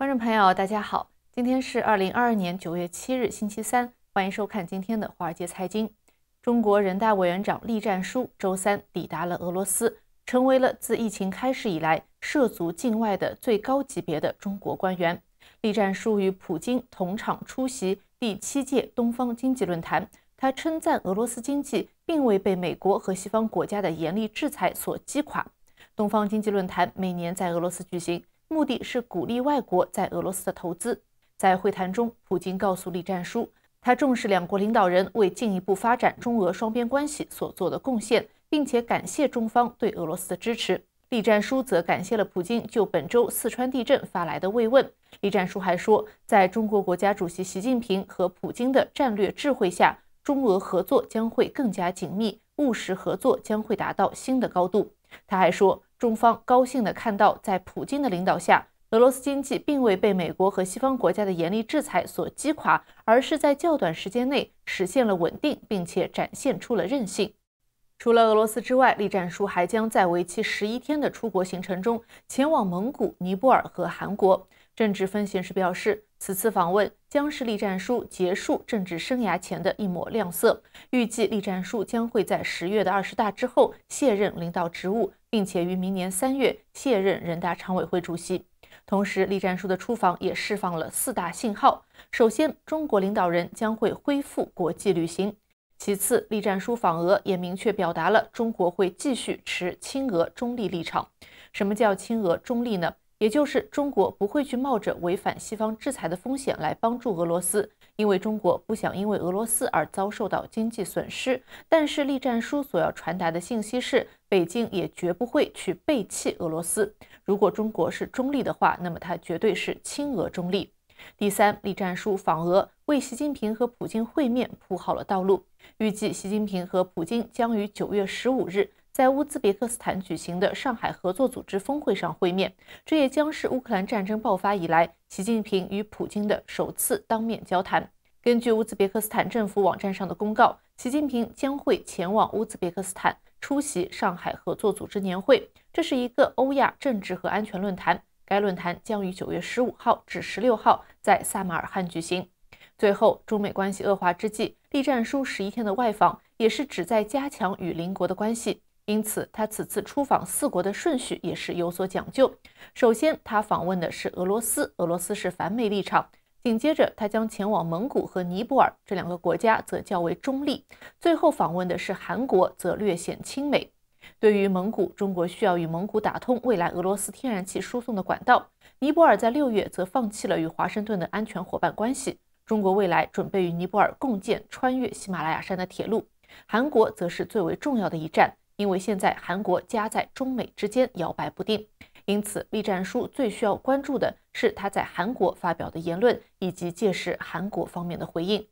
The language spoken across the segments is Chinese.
观众朋友，大家好，今天是二零二二年九月七日，星期三，欢迎收看今天的华尔街财经。中国人大委员长栗战书周三抵达了俄罗斯，成为了自疫情开始以来涉足境外的最高级别的中国官员。栗战书与普京同场出席第七届东方经济论坛，他称赞俄罗斯经济并未被美国和西方国家的严厉制裁所击垮。东方经济论坛每年在俄罗斯举行。目的是鼓励外国在俄罗斯的投资。在会谈中，普京告诉栗战书，他重视两国领导人为进一步发展中俄双边关系所做的贡献，并且感谢中方对俄罗斯的支持。栗战书则感谢了普京就本周四川地震发来的慰问。栗战书还说，在中国国家主席习近平和普京的战略智慧下，中俄合作将会更加紧密，务实合作将会达到新的高度。他还说。中方高兴地看到，在普京的领导下，俄罗斯经济并未被美国和西方国家的严厉制裁所击垮，而是在较短时间内实现了稳定，并且展现出了韧性。除了俄罗斯之外，栗战书还将在为期十一天的出国行程中前往蒙古、尼泊尔和韩国。政治分析师表示，此次访问将是栗战书结束政治生涯前的一抹亮色。预计栗战书将会在十月的二十大之后卸任领导职务。并且于明年三月卸任人大常委会主席。同时，栗战书的出访也释放了四大信号：首先，中国领导人将会恢复国际旅行；其次，栗战书访俄也明确表达了中国会继续持亲俄中立立场。什么叫亲俄中立呢？也就是中国不会去冒着违反西方制裁的风险来帮助俄罗斯，因为中国不想因为俄罗斯而遭受到经济损失。但是，栗战书所要传达的信息是，北京也绝不会去背弃俄罗斯。如果中国是中立的话，那么它绝对是亲俄中立。第三，栗战书访俄为习近平和普京会面铺好了道路。预计习近平和普京将于九月十五日。在乌兹别克斯坦举行的上海合作组织峰会上会面，这也将是乌克兰战争爆发以来习近平与普京的首次当面交谈。根据乌兹别克斯坦政府网站上的公告，习近平将会前往乌兹别克斯坦出席上海合作组织年会，这是一个欧亚政治和安全论坛。该论坛将于九月十五号至十六号在萨马尔罕举行。最后，中美关系恶化之际，栗战书十一天的外访也是旨在加强与邻国的关系。因此，他此次出访四国的顺序也是有所讲究。首先，他访问的是俄罗斯，俄罗斯是反美立场；紧接着，他将前往蒙古和尼泊尔，这两个国家则较为中立；最后访问的是韩国，则略显亲美。对于蒙古，中国需要与蒙古打通未来俄罗斯天然气输送的管道；尼泊尔在六月则放弃了与华盛顿的安全伙伴关系。中国未来准备与尼泊尔共建穿越喜马拉雅山的铁路。韩国则是最为重要的一站。因为现在韩国夹在中美之间摇摆不定，因此栗战书最需要关注的是他在韩国发表的言论以及届时韩国方面的回应。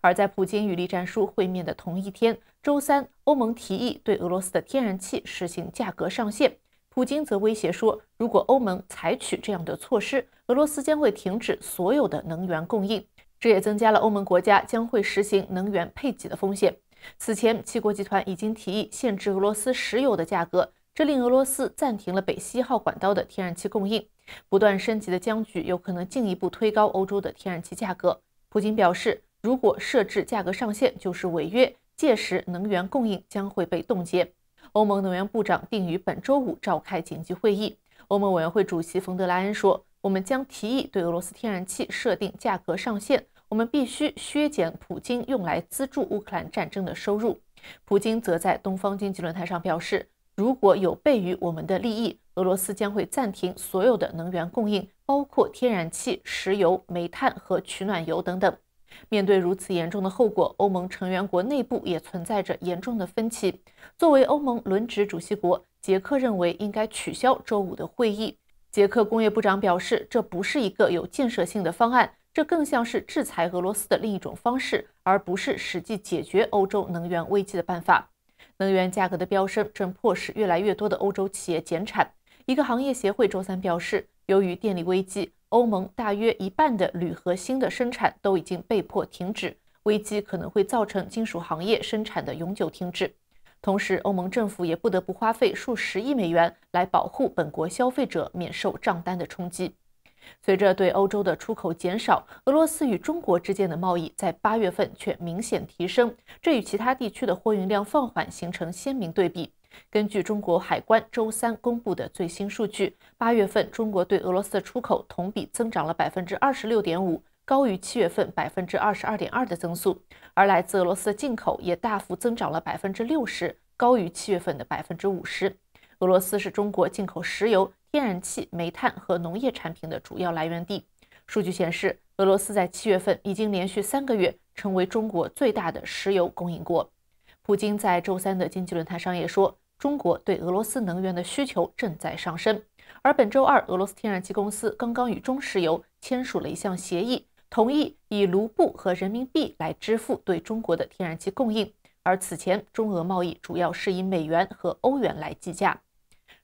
而在普京与栗战书会面的同一天，周三，欧盟提议对俄罗斯的天然气实行价格上限，普京则威胁说，如果欧盟采取这样的措施，俄罗斯将会停止所有的能源供应，这也增加了欧盟国家将会实行能源配给的风险。此前，七国集团已经提议限制俄罗斯石油的价格，这令俄罗斯暂停了北溪号管道的天然气供应。不断升级的僵局有可能进一步推高欧洲的天然气价格。普京表示，如果设置价格上限，就是违约，届时能源供应将会被冻结。欧盟能源部长定于本周五召开紧急会议。欧盟委员会主席冯德莱恩说：“我们将提议对俄罗斯天然气设定价格上限。”我们必须削减普京用来资助乌克兰战争的收入。普京则在东方经济论坛上表示，如果有悖于我们的利益，俄罗斯将会暂停所有的能源供应，包括天然气、石油、煤炭和取暖油等等。面对如此严重的后果，欧盟成员国内部也存在着严重的分歧。作为欧盟轮值主席国，捷克认为应该取消周五的会议。捷克工业部长表示，这不是一个有建设性的方案。这更像是制裁俄罗斯的另一种方式，而不是实际解决欧洲能源危机的办法。能源价格的飙升正迫使越来越多的欧洲企业减产。一个行业协会周三表示，由于电力危机，欧盟大约一半的铝合金的生产都已经被迫停止。危机可能会造成金属行业生产的永久停止。同时，欧盟政府也不得不花费数十亿美元来保护本国消费者免受账单的冲击。随着对欧洲的出口减少，俄罗斯与中国之间的贸易在八月份却明显提升，这与其他地区的货运量放缓形成鲜明对比。根据中国海关周三公布的最新数据，八月份中国对俄罗斯的出口同比增长了百分之二十六点五，高于七月份百分之二十二点二的增速。而来自俄罗斯的进口也大幅增长了百分之六十，高于七月份的百分之五十。俄罗斯是中国进口石油、天然气、煤炭和农业产品的主要来源地。数据显示，俄罗斯在七月份已经连续三个月成为中国最大的石油供应国。普京在周三的经济论坛上也说，中国对俄罗斯能源的需求正在上升。而本周二，俄罗斯天然气公司刚刚与中石油签署了一项协议，同意以卢布和人民币来支付对中国的天然气供应。而此前，中俄贸易主要是以美元和欧元来计价。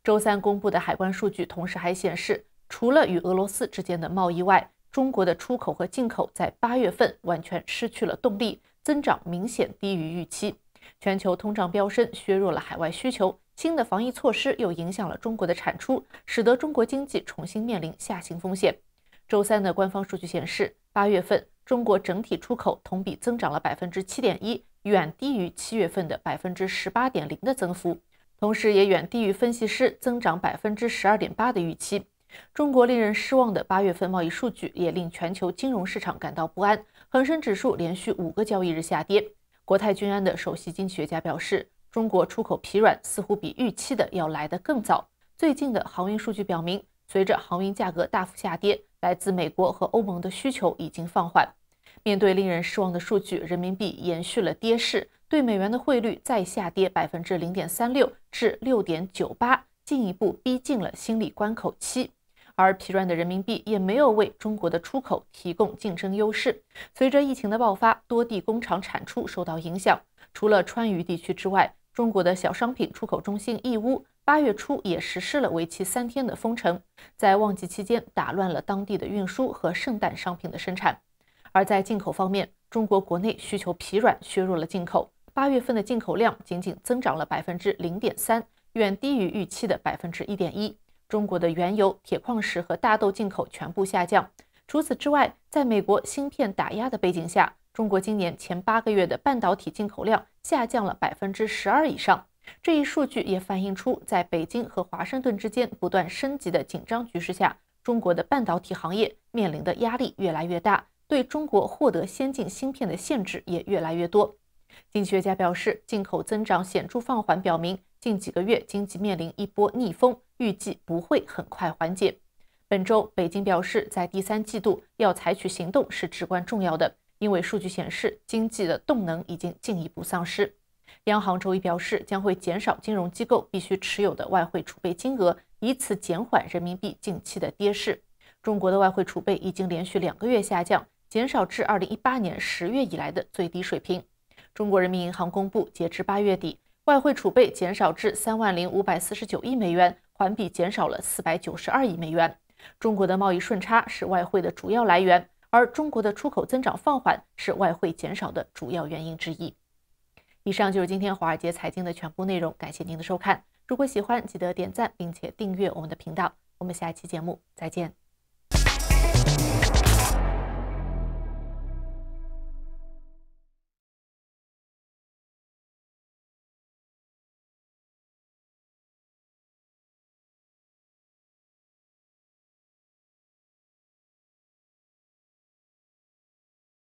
周三公布的海关数据同时还显示，除了与俄罗斯之间的贸易外，中国的出口和进口在八月份完全失去了动力，增长明显低于预期。全球通胀飙升，削弱了海外需求；新的防疫措施又影响了中国的产出，使得中国经济重新面临下行风险。周三的官方数据显示，八月份中国整体出口同比增长了百分之七点一，远低于七月份的百分之十八点零的增幅。同时，也远低于分析师增长百分之十二点八的预期。中国令人失望的八月份贸易数据也令全球金融市场感到不安。恒生指数连续五个交易日下跌。国泰君安的首席经济学家表示，中国出口疲软似乎比预期的要来得更早。最近的航运数据表明，随着航运价格大幅下跌，来自美国和欧盟的需求已经放缓。面对令人失望的数据，人民币延续了跌势。对美元的汇率再下跌百分之零点三六至六点九八，进一步逼近了心理关口期。而疲软的人民币也没有为中国的出口提供竞争优势。随着疫情的爆发，多地工厂产出受到影响。除了川渝地区之外，中国的小商品出口中心义乌八月初也实施了为期三天的封城，在旺季期间打乱了当地的运输和圣诞商品的生产。而在进口方面，中国国内需求疲软，削弱了进口。八月份的进口量仅仅增长了百分之零点三，远低于预期的百分之一点一。中国的原油、铁矿石和大豆进口全部下降。除此之外，在美国芯片打压的背景下，中国今年前八个月的半导体进口量下降了百分之十二以上。这一数据也反映出，在北京和华盛顿之间不断升级的紧张局势下，中国的半导体行业面临的压力越来越大，对中国获得先进芯片的限制也越来越多。经济学家表示，进口增长显著放缓，表明近几个月经济面临一波逆风，预计不会很快缓解。本周，北京表示，在第三季度要采取行动是至关重要的，因为数据显示经济的动能已经进一步丧失。央行周一表示，将会减少金融机构必须持有的外汇储备金额，以此减缓人民币近期的跌势。中国的外汇储备已经连续两个月下降，减少至2018年10月以来的最低水平。中国人民银行公布，截至八月底，外汇储备减少至三万零五百四十九亿美元，环比减少了四百九十二亿美元。中国的贸易顺差是外汇的主要来源，而中国的出口增长放缓是外汇减少的主要原因之一。以上就是今天华尔街财经的全部内容，感谢您的收看。如果喜欢，记得点赞并且订阅我们的频道。我们下期节目再见。